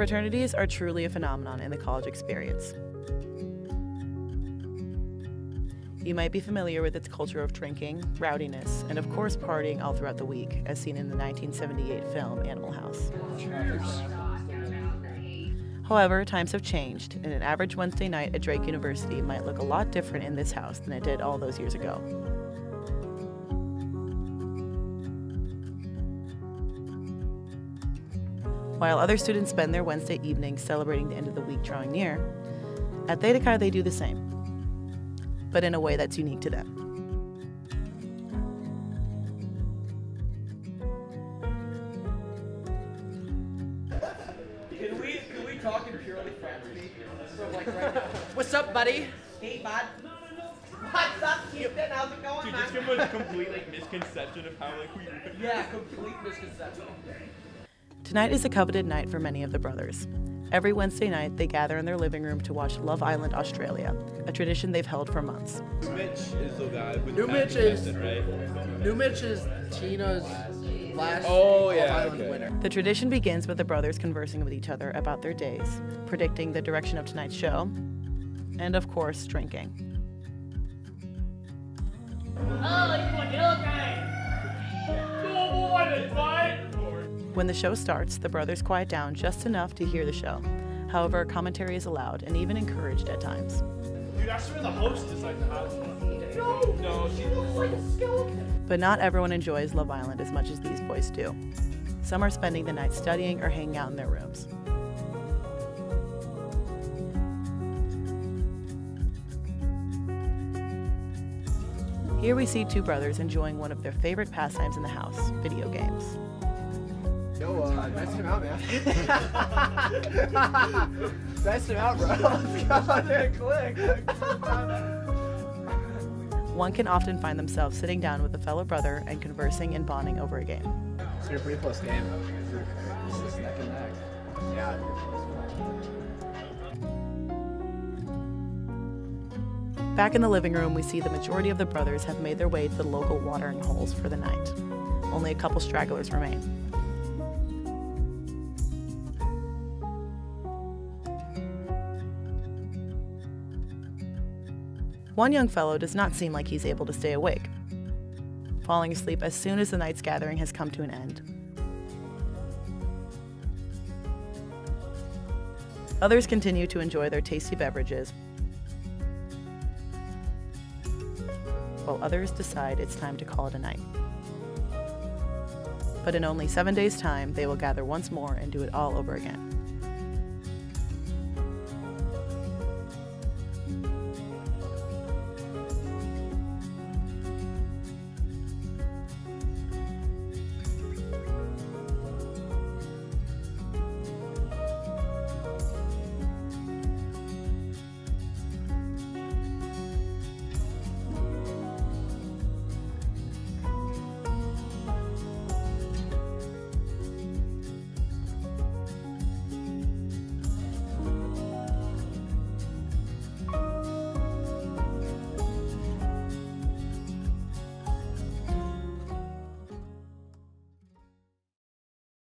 Fraternities are truly a phenomenon in the college experience. You might be familiar with its culture of drinking, rowdiness, and of course partying all throughout the week, as seen in the 1978 film Animal House. However, times have changed, and an average Wednesday night at Drake University might look a lot different in this house than it did all those years ago. While other students spend their Wednesday evenings celebrating the end of the week drawing near, at Theta Chi they do the same, but in a way that's unique to them. Can we can we talk in purely French? So like right now. What's up, buddy? Hey, bud. What's up, Houston? How's it going, Dude, man? just give a complete like misconception of how like we. Yeah, complete misconception. Tonight is a coveted night for many of the brothers. Every Wednesday night, they gather in their living room to watch Love Island Australia, a tradition they've held for months. New Mitch is the guy with New the Mitch is- medicine, right? New Mitch is Tina's last Oh, Love yeah, Island okay. winner. The tradition begins with the brothers conversing with each other about their days, predicting the direction of tonight's show, and of course, drinking. When the show starts, the brothers quiet down just enough to hear the show. However, commentary is allowed and even encouraged at times. Dude, that's where the host is like. No, no, she looks like a skeleton. But not everyone enjoys Love Island as much as these boys do. Some are spending the night studying or hanging out in their rooms. Here we see two brothers enjoying one of their favorite pastimes in the house video games. Yo, nice to out, man. nice to out, bro. Let's click. One can often find themselves sitting down with a fellow brother and conversing and bonding over a game. It's a pretty close game. This is neck and neck. Yeah. Back in the living room, we see the majority of the brothers have made their way to the local watering holes for the night. Only a couple stragglers remain. One young fellow does not seem like he's able to stay awake, falling asleep as soon as the night's gathering has come to an end. Others continue to enjoy their tasty beverages, while others decide it's time to call it a night. But in only seven days' time, they will gather once more and do it all over again.